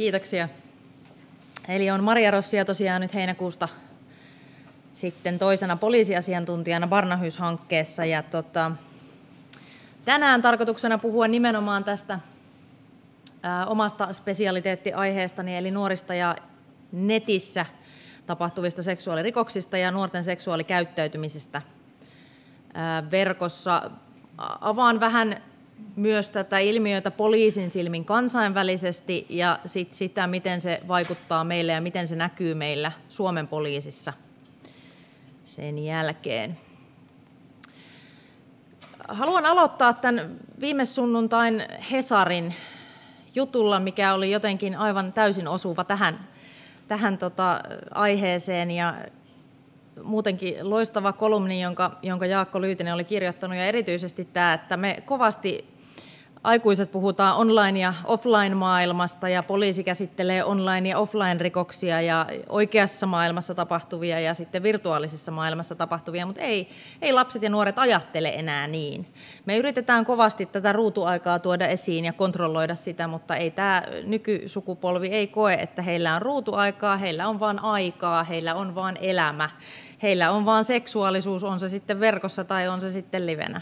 Kiitoksia. Eli on Maria Rossia tosiaan nyt heinäkuusta sitten toisena poliisiasiantuntijana Barnahys-hankkeessa. Ja tota, tänään tarkoituksena puhua nimenomaan tästä ää, omasta spesialiteettiaiheestani, eli nuorista ja netissä tapahtuvista seksuaalirikoksista ja nuorten seksuaalikäyttäytymisestä ää, verkossa. Avaan vähän myös tätä ilmiötä poliisin silmin kansainvälisesti ja sit sitä, miten se vaikuttaa meille ja miten se näkyy meillä Suomen poliisissa sen jälkeen. Haluan aloittaa tämän viime sunnuntain Hesarin jutulla, mikä oli jotenkin aivan täysin osuva tähän, tähän tota aiheeseen ja muutenkin loistava kolumni, jonka, jonka Jaakko Lyytinen oli kirjoittanut, ja erityisesti tämä, että me kovasti aikuiset puhutaan online- ja offline-maailmasta, ja poliisi käsittelee online- ja offline-rikoksia, ja oikeassa maailmassa tapahtuvia, ja sitten virtuaalisessa maailmassa tapahtuvia, mutta ei, ei lapset ja nuoret ajattele enää niin. Me yritetään kovasti tätä ruutuaikaa tuoda esiin ja kontrolloida sitä, mutta ei tämä nykysukupolvi ei koe, että heillä on ruutuaikaa, heillä on vain aikaa, heillä on vain elämä heillä on vain seksuaalisuus, on se sitten verkossa tai on se sitten livenä.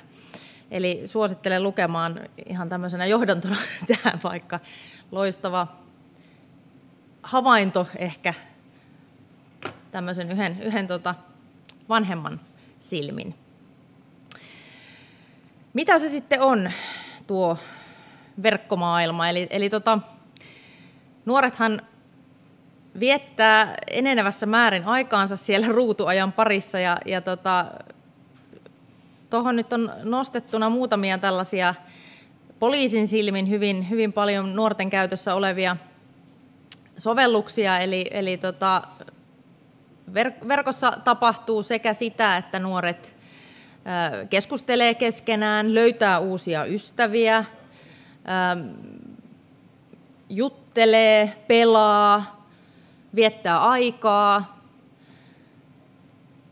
Eli suosittelen lukemaan ihan tämmöisenä johdantona tähän vaikka loistava havainto ehkä tämmöisen yhden, yhden tota vanhemman silmin. Mitä se sitten on tuo verkkomaailma? Eli, eli tota, nuorethan viettää enenevässä määrin aikaansa siellä ruutuajan parissa ja, ja tota, tuohon nyt on nostettuna muutamia tällaisia poliisin silmin hyvin, hyvin paljon nuorten käytössä olevia sovelluksia, eli, eli tota, ver- verkossa tapahtuu sekä sitä, että nuoret keskustelee keskenään, löytää uusia ystäviä, juttelee, pelaa, viettää aikaa.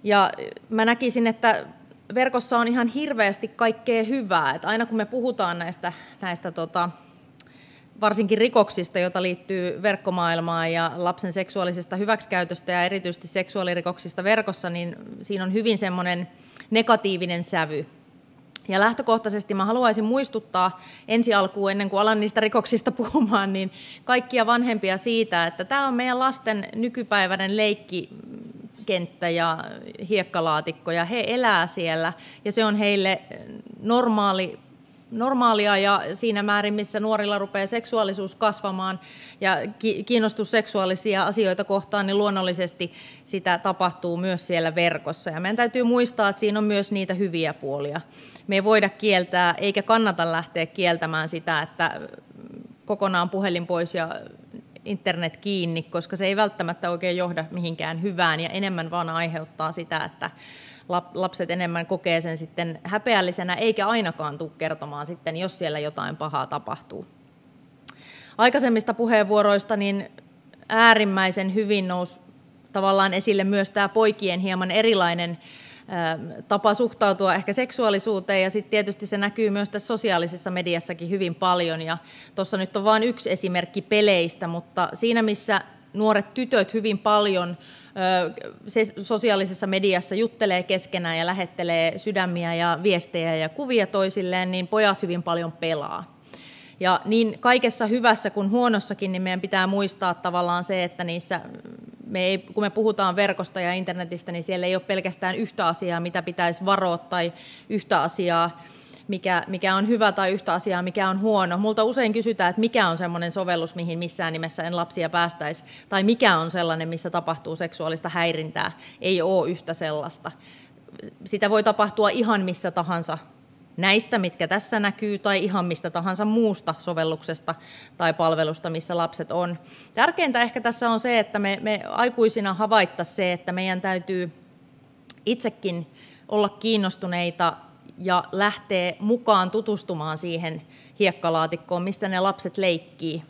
Ja mä näkisin, että verkossa on ihan hirveästi kaikkea hyvää. Että aina kun me puhutaan näistä, näistä tota, varsinkin rikoksista, joita liittyy verkkomaailmaan ja lapsen seksuaalisesta hyväksikäytöstä ja erityisesti seksuaalirikoksista verkossa, niin siinä on hyvin semmoinen negatiivinen sävy. Ja lähtökohtaisesti mä haluaisin muistuttaa ensi alkuun, ennen kuin alan niistä rikoksista puhumaan, niin kaikkia vanhempia siitä, että tämä on meidän lasten nykypäiväinen leikki kenttä ja hiekkalaatikko ja he elää siellä ja se on heille normaali normaalia ja siinä määrin, missä nuorilla rupeaa seksuaalisuus kasvamaan ja kiinnostus seksuaalisia asioita kohtaan, niin luonnollisesti sitä tapahtuu myös siellä verkossa. Ja meidän täytyy muistaa, että siinä on myös niitä hyviä puolia. Me ei voida kieltää, eikä kannata lähteä kieltämään sitä, että kokonaan puhelin pois ja internet kiinni, koska se ei välttämättä oikein johda mihinkään hyvään ja enemmän vaan aiheuttaa sitä, että lapset enemmän kokee sen sitten häpeällisenä, eikä ainakaan tule kertomaan sitten, jos siellä jotain pahaa tapahtuu. Aikaisemmista puheenvuoroista niin äärimmäisen hyvin nousi tavallaan esille myös tämä poikien hieman erilainen tapa suhtautua ehkä seksuaalisuuteen ja sitten tietysti se näkyy myös tässä sosiaalisessa mediassakin hyvin paljon ja tuossa nyt on vain yksi esimerkki peleistä, mutta siinä missä nuoret tytöt hyvin paljon se sosiaalisessa mediassa juttelee keskenään ja lähettelee sydämiä ja viestejä ja kuvia toisilleen, niin pojat hyvin paljon pelaa. Ja niin kaikessa hyvässä kuin huonossakin, niin meidän pitää muistaa tavallaan se, että niissä, me ei, kun me puhutaan verkosta ja internetistä, niin siellä ei ole pelkästään yhtä asiaa, mitä pitäisi varoa, tai yhtä asiaa, mikä, mikä on hyvä tai yhtä asiaa, mikä on huono. Multa usein kysytään, että mikä on sellainen sovellus, mihin missään nimessä en lapsia päästäisi, tai mikä on sellainen, missä tapahtuu seksuaalista häirintää. Ei ole yhtä sellaista. Sitä voi tapahtua ihan missä tahansa näistä, mitkä tässä näkyy, tai ihan mistä tahansa muusta sovelluksesta tai palvelusta, missä lapset on. Tärkeintä ehkä tässä on se, että me, me aikuisina havaittaisiin se, että meidän täytyy itsekin olla kiinnostuneita ja lähtee mukaan tutustumaan siihen hiekkalaatikkoon, mistä ne lapset leikkii.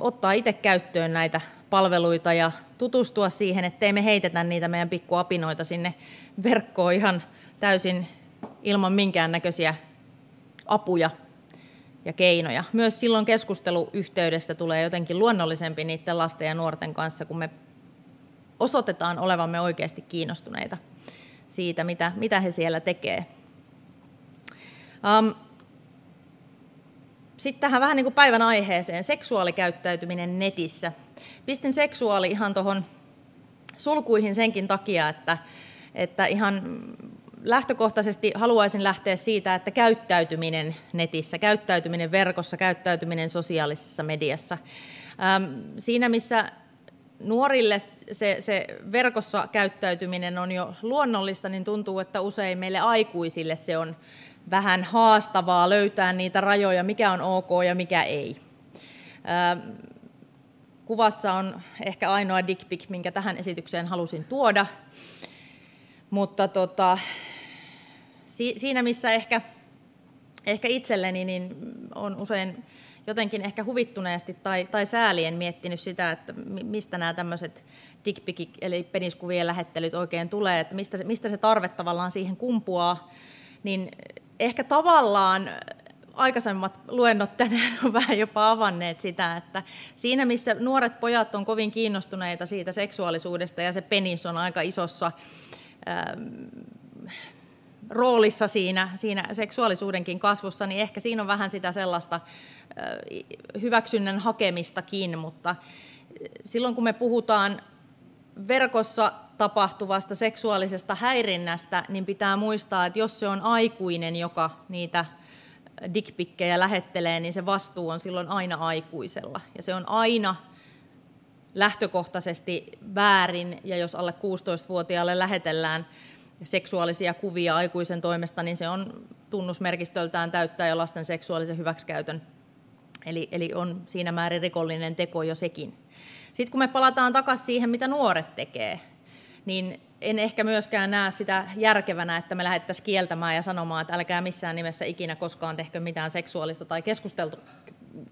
Ottaa itse käyttöön näitä palveluita ja tutustua siihen, ettei me heitetä niitä meidän pikkuapinoita sinne verkkoon ihan täysin ilman minkäännäköisiä apuja. ja keinoja. Myös silloin keskusteluyhteydestä tulee jotenkin luonnollisempi niiden lasten ja nuorten kanssa, kun me osoitetaan olevamme oikeasti kiinnostuneita siitä, mitä, mitä he siellä tekee. Um, Sitten tähän vähän niin kuin päivän aiheeseen, seksuaalikäyttäytyminen netissä. Pistin seksuaali ihan tuohon sulkuihin senkin takia, että, että ihan lähtökohtaisesti haluaisin lähteä siitä, että käyttäytyminen netissä, käyttäytyminen verkossa, käyttäytyminen sosiaalisessa mediassa. Siinä missä nuorille se, se verkossa käyttäytyminen on jo luonnollista, niin tuntuu, että usein meille aikuisille se on vähän haastavaa löytää niitä rajoja, mikä on ok ja mikä ei. Kuvassa on ehkä ainoa dick pic, minkä tähän esitykseen halusin tuoda, mutta tota, si, siinä missä ehkä, ehkä itselleni niin on usein jotenkin ehkä huvittuneesti tai, tai säälien miettinyt sitä, että mistä nämä tämmöiset dickpikit eli peniskuvien lähettelyt oikein tulee, että mistä se, mistä se tarve tavallaan siihen kumpuaa, niin ehkä tavallaan aikaisemmat luennot tänään on vähän jopa avanneet sitä, että siinä missä nuoret pojat on kovin kiinnostuneita siitä seksuaalisuudesta ja se penis on aika isossa roolissa siinä, siinä seksuaalisuudenkin kasvussa, niin ehkä siinä on vähän sitä sellaista hyväksynnän hakemistakin, mutta silloin kun me puhutaan verkossa tapahtuvasta seksuaalisesta häirinnästä, niin pitää muistaa, että jos se on aikuinen, joka niitä dickpikkejä lähettelee, niin se vastuu on silloin aina aikuisella. Ja se on aina lähtökohtaisesti väärin, ja jos alle 16-vuotiaalle lähetellään seksuaalisia kuvia aikuisen toimesta, niin se on tunnusmerkistöltään täyttää jo lasten seksuaalisen hyväksikäytön. Eli, eli on siinä määrin rikollinen teko jo sekin. Sitten kun me palataan takaisin siihen, mitä nuoret tekee, niin en ehkä myöskään näe sitä järkevänä, että me lähdettäisiin kieltämään ja sanomaan, että älkää missään nimessä ikinä koskaan tehkö mitään seksuaalista tai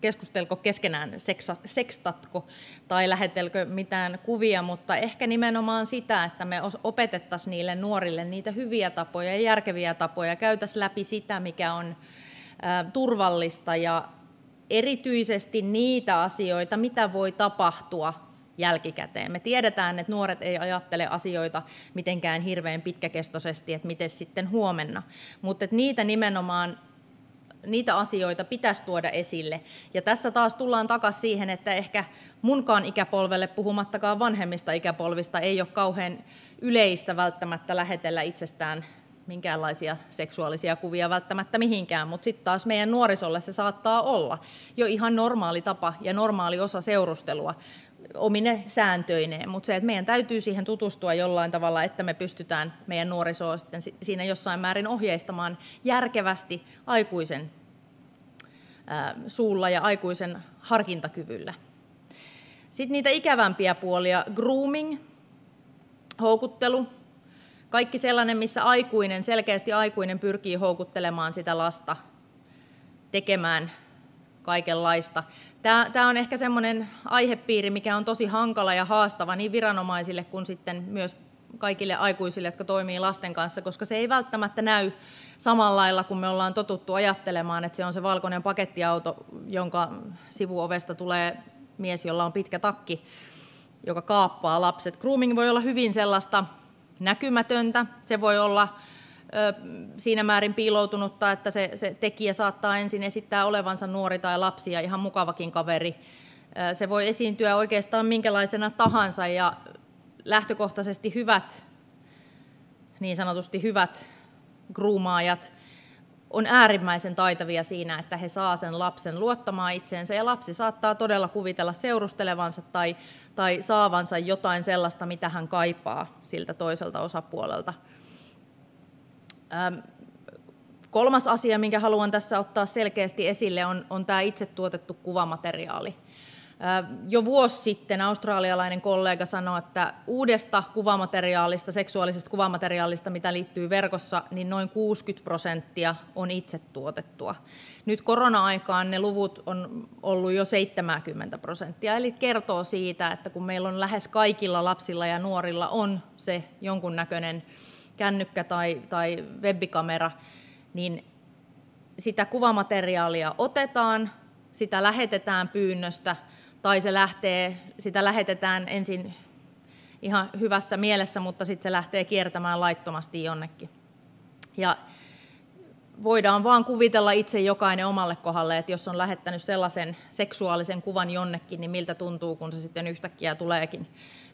keskustelko keskenään, seksa, sekstatko tai lähetelkö mitään kuvia, mutta ehkä nimenomaan sitä, että me opetettaisiin niille nuorille niitä hyviä tapoja ja järkeviä tapoja, käytäisiin läpi sitä, mikä on turvallista ja erityisesti niitä asioita, mitä voi tapahtua jälkikäteen. Me tiedetään, että nuoret ei ajattele asioita mitenkään hirveän pitkäkestoisesti, että miten sitten huomenna, mutta niitä nimenomaan niitä asioita pitäisi tuoda esille. Ja tässä taas tullaan takaisin siihen, että ehkä munkaan ikäpolvelle, puhumattakaan vanhemmista ikäpolvista, ei ole kauhean yleistä välttämättä lähetellä itsestään minkäänlaisia seksuaalisia kuvia välttämättä mihinkään, mutta sitten taas meidän nuorisolle se saattaa olla jo ihan normaali tapa ja normaali osa seurustelua omine sääntöineen, mutta se, että meidän täytyy siihen tutustua jollain tavalla, että me pystytään meidän nuorisoa sitten siinä jossain määrin ohjeistamaan järkevästi aikuisen suulla ja aikuisen harkintakyvyllä. Sitten niitä ikävämpiä puolia, grooming, houkuttelu, kaikki sellainen, missä aikuinen, selkeästi aikuinen pyrkii houkuttelemaan sitä lasta tekemään kaikenlaista. Tämä, tämä on ehkä semmoinen aihepiiri, mikä on tosi hankala ja haastava niin viranomaisille kuin sitten myös kaikille aikuisille, jotka toimii lasten kanssa, koska se ei välttämättä näy samalla lailla, kun me ollaan totuttu ajattelemaan, että se on se valkoinen pakettiauto, jonka sivuovesta tulee mies, jolla on pitkä takki, joka kaappaa lapset. Grooming voi olla hyvin sellaista näkymätöntä, se voi olla siinä määrin piiloutunutta, että se, se tekijä saattaa ensin esittää olevansa nuori tai lapsi ja ihan mukavakin kaveri. Se voi esiintyä oikeastaan minkälaisena tahansa ja lähtökohtaisesti hyvät, niin sanotusti hyvät gruumaajat on äärimmäisen taitavia siinä, että he saa sen lapsen luottamaan itseensä ja lapsi saattaa todella kuvitella seurustelevansa tai, tai saavansa jotain sellaista, mitä hän kaipaa siltä toiselta osapuolelta. Ähm, kolmas asia, minkä haluan tässä ottaa selkeästi esille, on, on tämä itse tuotettu kuvamateriaali. Jo vuosi sitten australialainen kollega sanoi, että uudesta kuvamateriaalista, seksuaalisesta kuvamateriaalista, mitä liittyy verkossa, niin noin 60 prosenttia on itse tuotettua. Nyt korona-aikaan ne luvut on ollut jo 70 prosenttia, eli kertoo siitä, että kun meillä on lähes kaikilla lapsilla ja nuorilla on se jonkunnäköinen kännykkä tai, tai webbikamera, niin sitä kuvamateriaalia otetaan, sitä lähetetään pyynnöstä, tai se lähtee, sitä lähetetään ensin ihan hyvässä mielessä, mutta sitten se lähtee kiertämään laittomasti jonnekin. Ja voidaan vaan kuvitella itse jokainen omalle kohdalle, että jos on lähettänyt sellaisen seksuaalisen kuvan jonnekin, niin miltä tuntuu, kun se sitten yhtäkkiä tuleekin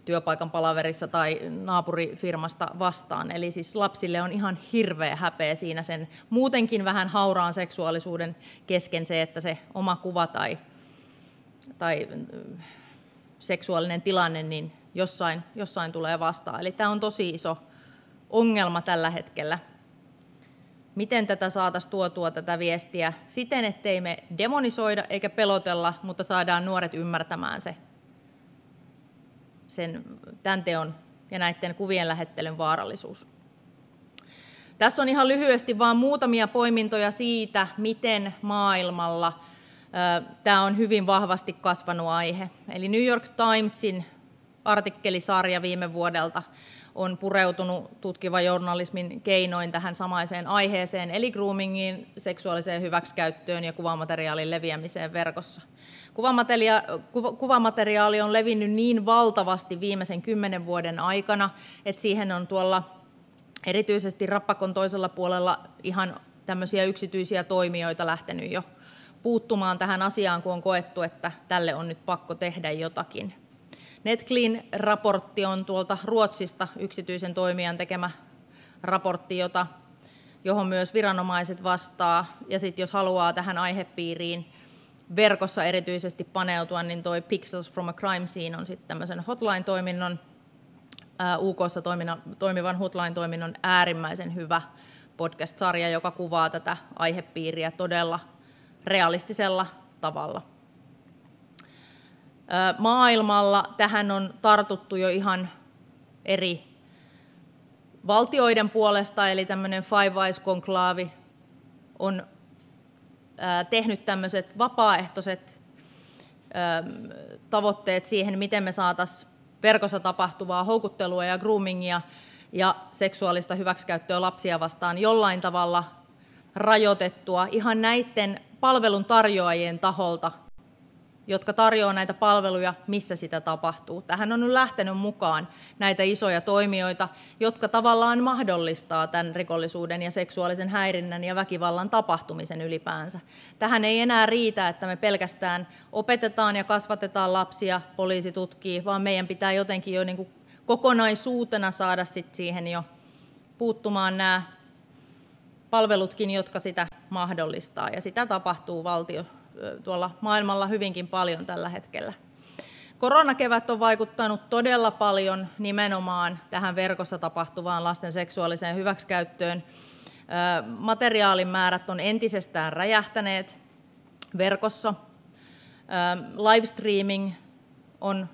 työpaikan palaverissa tai naapurifirmasta vastaan. Eli siis lapsille on ihan hirveä häpeä siinä sen muutenkin vähän hauraan seksuaalisuuden kesken se, että se oma kuva tai, tai seksuaalinen tilanne niin jossain, jossain tulee vastaan. Eli tämä on tosi iso ongelma tällä hetkellä. Miten tätä saataisiin tuotua tätä viestiä siten, ettei me demonisoida eikä pelotella, mutta saadaan nuoret ymmärtämään se, sen, tämän teon ja näiden kuvien lähettelyn vaarallisuus. Tässä on ihan lyhyesti vain muutamia poimintoja siitä, miten maailmalla tämä on hyvin vahvasti kasvanut aihe. Eli New York Timesin artikkelisarja viime vuodelta on pureutunut tutkiva journalismin keinoin tähän samaiseen aiheeseen, eli groomingiin, seksuaaliseen hyväksikäyttöön ja kuvamateriaalin leviämiseen verkossa. Kuvamateriaali on levinnyt niin valtavasti viimeisen kymmenen vuoden aikana, että siihen on tuolla erityisesti Rappakon toisella puolella ihan tämmöisiä yksityisiä toimijoita lähtenyt jo puuttumaan tähän asiaan, kun on koettu, että tälle on nyt pakko tehdä jotakin. NetClean-raportti on tuolta Ruotsista yksityisen toimijan tekemä raportti, jota, johon myös viranomaiset vastaa. Ja sitten jos haluaa tähän aihepiiriin verkossa erityisesti paneutua, niin toi Pixels from a Crime Scene on sitten tämmöisen hotline-toiminnon, UKssa toimivan hotline-toiminnon äärimmäisen hyvä podcast-sarja, joka kuvaa tätä aihepiiriä todella realistisella tavalla. Maailmalla tähän on tartuttu jo ihan eri valtioiden puolesta, eli tämmöinen Five Eyes-konklaavi on tehnyt tämmöiset vapaaehtoiset tavoitteet siihen, miten me saataisiin verkossa tapahtuvaa houkuttelua ja groomingia ja seksuaalista hyväksikäyttöä lapsia vastaan jollain tavalla rajoitettua ihan näiden palvelun tarjoajien taholta jotka tarjoavat näitä palveluja, missä sitä tapahtuu. Tähän on nyt lähtenyt mukaan näitä isoja toimijoita, jotka tavallaan mahdollistaa tämän rikollisuuden ja seksuaalisen häirinnän ja väkivallan tapahtumisen ylipäänsä. Tähän ei enää riitä, että me pelkästään opetetaan ja kasvatetaan lapsia, poliisi tutkii, vaan meidän pitää jotenkin jo niin kuin kokonaisuutena saada sit siihen jo puuttumaan nämä palvelutkin, jotka sitä mahdollistaa. Ja sitä tapahtuu valtio, tuolla maailmalla hyvinkin paljon tällä hetkellä. Koronakevät on vaikuttanut todella paljon nimenomaan tähän verkossa tapahtuvaan lasten seksuaaliseen hyväksikäyttöön. Materiaalin määrät on entisestään räjähtäneet verkossa. Livestreaming on,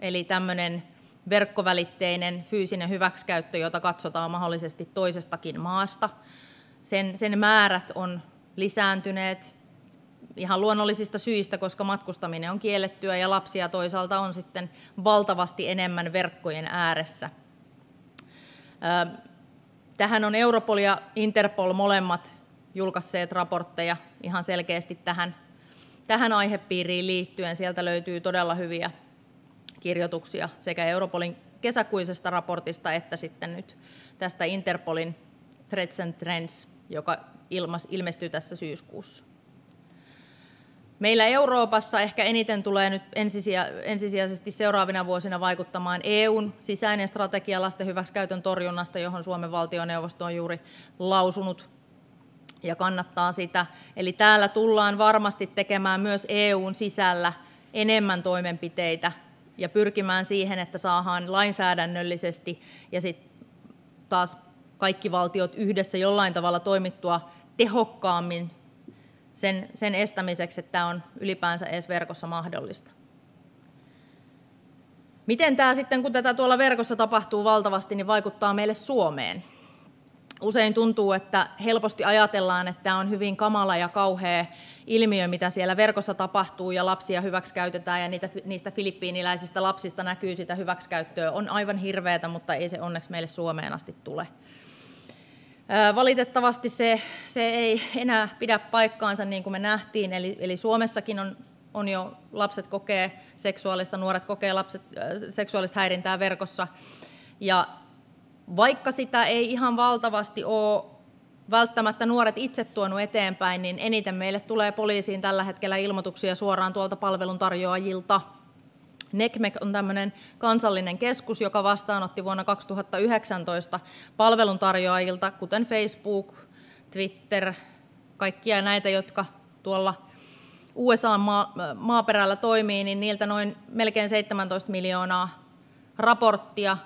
eli tämmöinen verkkovälitteinen fyysinen hyväksikäyttö, jota katsotaan mahdollisesti toisestakin maasta. Sen, sen määrät on lisääntyneet ihan luonnollisista syistä, koska matkustaminen on kiellettyä ja lapsia toisaalta on sitten valtavasti enemmän verkkojen ääressä. Tähän on Europol ja Interpol molemmat julkaisseet raportteja ihan selkeästi tähän, tähän aihepiiriin liittyen. Sieltä löytyy todella hyviä kirjoituksia sekä Europolin kesäkuisesta raportista että sitten nyt tästä Interpolin Threats and Trends, joka ilmestyy tässä syyskuussa. Meillä Euroopassa ehkä eniten tulee nyt ensisijaisesti seuraavina vuosina vaikuttamaan EUn sisäinen strategia lasten hyväksikäytön torjunnasta, johon Suomen valtioneuvosto on juuri lausunut ja kannattaa sitä. Eli täällä tullaan varmasti tekemään myös EUn sisällä enemmän toimenpiteitä ja pyrkimään siihen, että saadaan lainsäädännöllisesti ja sitten taas kaikki valtiot yhdessä jollain tavalla toimittua tehokkaammin sen, sen estämiseksi, että tämä on ylipäänsä edes verkossa mahdollista. Miten tämä sitten, kun tätä tuolla verkossa tapahtuu valtavasti, niin vaikuttaa meille Suomeen? Usein tuntuu, että helposti ajatellaan, että tämä on hyvin kamala ja kauhea ilmiö, mitä siellä verkossa tapahtuu, ja lapsia hyväksikäytetään, ja niitä, niistä filippiiniläisistä lapsista näkyy sitä hyväksikäyttöä. On aivan hirveätä, mutta ei se onneksi meille Suomeen asti tule. Valitettavasti se, se ei enää pidä paikkaansa niin kuin me nähtiin, eli, eli Suomessakin on, on jo lapset kokee seksuaalista, nuoret kokee lapset, seksuaalista häirintää verkossa. Ja vaikka sitä ei ihan valtavasti ole välttämättä nuoret itse tuonut eteenpäin, niin eniten meille tulee poliisiin tällä hetkellä ilmoituksia suoraan tuolta palveluntarjoajilta. NECMEC on tämmöinen kansallinen keskus, joka vastaanotti vuonna 2019 palveluntarjoajilta, kuten Facebook, Twitter, kaikkia näitä, jotka tuolla USA-maaperällä toimii, niin niiltä noin melkein 17 miljoonaa raporttia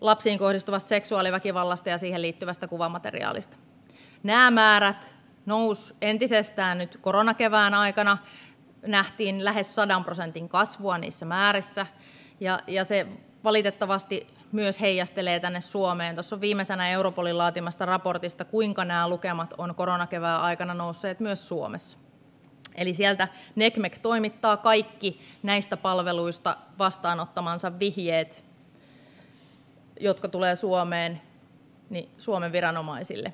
lapsiin kohdistuvasta seksuaaliväkivallasta ja siihen liittyvästä kuvamateriaalista. Nämä määrät nousi entisestään nyt koronakevään aikana. Nähtiin lähes 100 prosentin kasvua niissä määrissä, ja, ja se valitettavasti myös heijastelee tänne Suomeen. Tuossa on viimeisenä Europolin laatimasta raportista, kuinka nämä lukemat on koronakevään aikana nousseet myös Suomessa. Eli sieltä NECMEC toimittaa kaikki näistä palveluista vastaanottamansa vihjeet jotka tulee Suomeen, niin Suomen viranomaisille.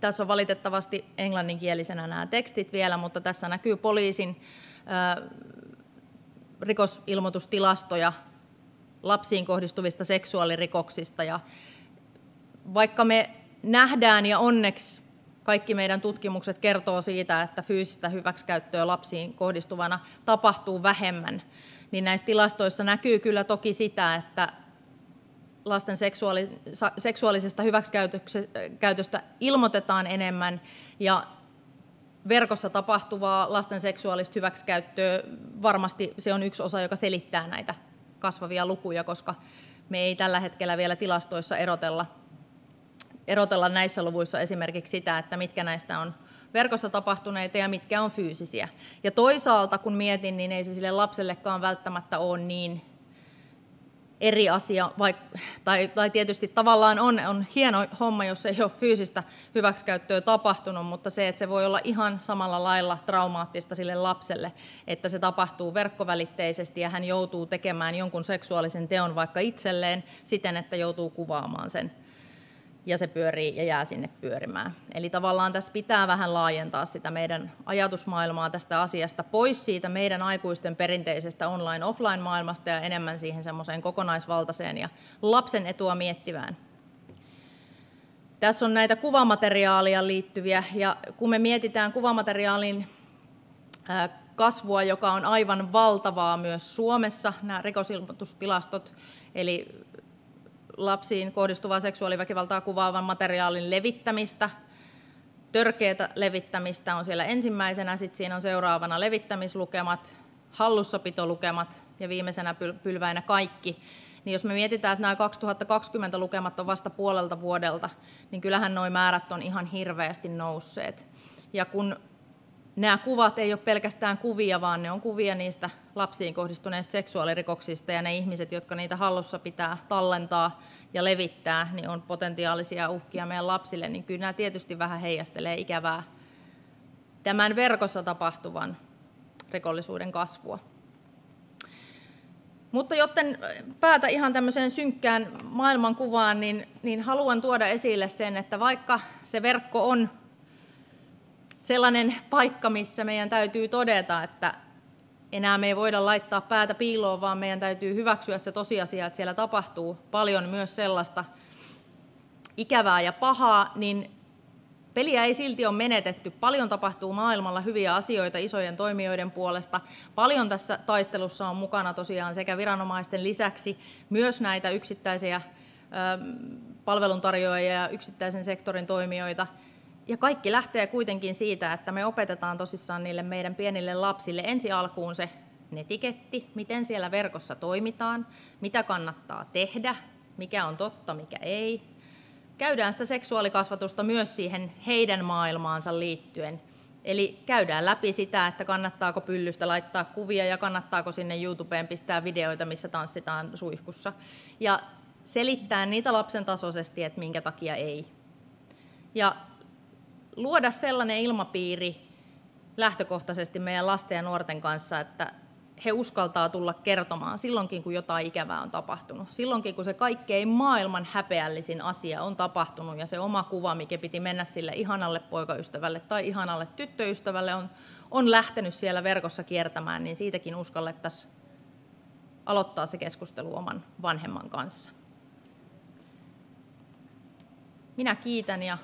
Tässä on valitettavasti englanninkielisenä nämä tekstit vielä, mutta tässä näkyy poliisin rikosilmoitustilastoja lapsiin kohdistuvista seksuaalirikoksista. Ja vaikka me nähdään ja onneksi kaikki meidän tutkimukset kertoo siitä, että fyysistä hyväksikäyttöä lapsiin kohdistuvana tapahtuu vähemmän, niin näissä tilastoissa näkyy kyllä toki sitä, että lasten seksuaali, seksuaalisesta hyväksikäytöstä ilmoitetaan enemmän ja verkossa tapahtuvaa lasten seksuaalista hyväksikäyttöä, varmasti se on yksi osa, joka selittää näitä kasvavia lukuja, koska me ei tällä hetkellä vielä tilastoissa erotella, erotella näissä luvuissa esimerkiksi sitä, että mitkä näistä on verkossa tapahtuneita ja mitkä on fyysisiä. Ja toisaalta, kun mietin, niin ei se sille lapsellekaan välttämättä ole niin eri asia, vaik, tai, tai tietysti tavallaan on, on hieno homma, jos ei ole fyysistä hyväksikäyttöä tapahtunut, mutta se, että se voi olla ihan samalla lailla traumaattista sille lapselle, että se tapahtuu verkkovälitteisesti ja hän joutuu tekemään jonkun seksuaalisen teon vaikka itselleen siten, että joutuu kuvaamaan sen ja se pyörii ja jää sinne pyörimään. Eli tavallaan tässä pitää vähän laajentaa sitä meidän ajatusmaailmaa tästä asiasta pois siitä meidän aikuisten perinteisestä online-offline-maailmasta ja enemmän siihen semmoiseen kokonaisvaltaiseen ja lapsen etua miettivään. Tässä on näitä kuvamateriaalia liittyviä, ja kun me mietitään kuvamateriaalin kasvua, joka on aivan valtavaa myös Suomessa, nämä rikosilmoitustilastot, eli lapsiin kohdistuvaa seksuaaliväkivaltaa kuvaavan materiaalin levittämistä. Törkeätä levittämistä on siellä ensimmäisenä, sitten siinä on seuraavana levittämislukemat, hallussapitolukemat ja viimeisenä pylväinä kaikki. Niin jos me mietitään, että nämä 2020 lukemat on vasta puolelta vuodelta, niin kyllähän nuo määrät on ihan hirveästi nousseet. Ja kun nämä kuvat ei ole pelkästään kuvia, vaan ne on kuvia niistä lapsiin kohdistuneista seksuaalirikoksista ja ne ihmiset, jotka niitä hallussa pitää tallentaa ja levittää, niin on potentiaalisia uhkia meidän lapsille, niin kyllä nämä tietysti vähän heijastelee ikävää tämän verkossa tapahtuvan rikollisuuden kasvua. Mutta jotten päätä ihan tämmöiseen synkkään maailmankuvaan, niin, niin haluan tuoda esille sen, että vaikka se verkko on sellainen paikka, missä meidän täytyy todeta, että enää me ei voida laittaa päätä piiloon, vaan meidän täytyy hyväksyä se tosiasia, että siellä tapahtuu paljon myös sellaista ikävää ja pahaa, niin peliä ei silti ole menetetty. Paljon tapahtuu maailmalla hyviä asioita isojen toimijoiden puolesta. Paljon tässä taistelussa on mukana tosiaan sekä viranomaisten lisäksi myös näitä yksittäisiä palveluntarjoajia ja yksittäisen sektorin toimijoita – ja kaikki lähtee kuitenkin siitä, että me opetetaan tosissaan niille meidän pienille lapsille ensi alkuun se netiketti, miten siellä verkossa toimitaan, mitä kannattaa tehdä, mikä on totta, mikä ei. Käydään sitä seksuaalikasvatusta myös siihen heidän maailmaansa liittyen. Eli käydään läpi sitä, että kannattaako pyllystä laittaa kuvia ja kannattaako sinne YouTubeen pistää videoita, missä tanssitaan suihkussa. Ja selittää niitä lapsen tasoisesti, että minkä takia ei. Ja luoda sellainen ilmapiiri lähtökohtaisesti meidän lasten ja nuorten kanssa, että he uskaltaa tulla kertomaan silloinkin, kun jotain ikävää on tapahtunut. Silloinkin, kun se kaikkein maailman häpeällisin asia on tapahtunut ja se oma kuva, mikä piti mennä sille ihanalle poikaystävälle tai ihanalle tyttöystävälle, on, on lähtenyt siellä verkossa kiertämään, niin siitäkin uskallettaisiin aloittaa se keskustelu oman vanhemman kanssa. Minä kiitän ja